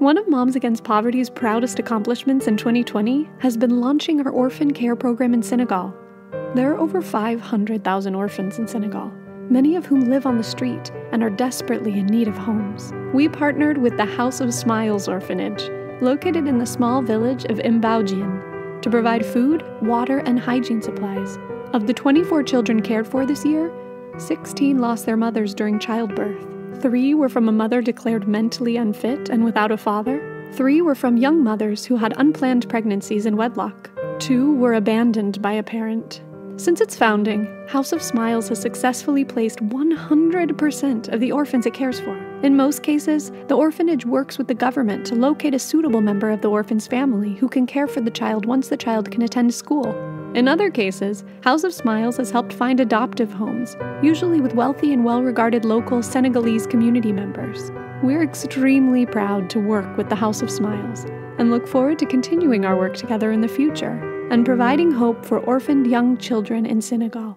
One of Moms Against Poverty's proudest accomplishments in 2020 has been launching our orphan care program in Senegal. There are over 500,000 orphans in Senegal, many of whom live on the street and are desperately in need of homes. We partnered with the House of Smiles Orphanage, located in the small village of Mbodiene, to provide food, water, and hygiene supplies. Of the 24 children cared for this year, 16 lost their mothers during childbirth. Three were from a mother declared mentally unfit and without a father. Three were from young mothers who had unplanned pregnancies in wedlock. Two were abandoned by a parent. Since its founding, House of Smiles has successfully placed 100% of the orphans it cares for. In most cases, the orphanage works with the government to locate a suitable member of the orphan's family who can care for the child once the child can attend school. In other cases, House of Smiles has helped find adoptive homes, usually with wealthy and well regarded local Senegalese community members. We're extremely proud to work with the House of Smiles and look forward to continuing our work together in the future and providing hope for orphaned young children in Senegal.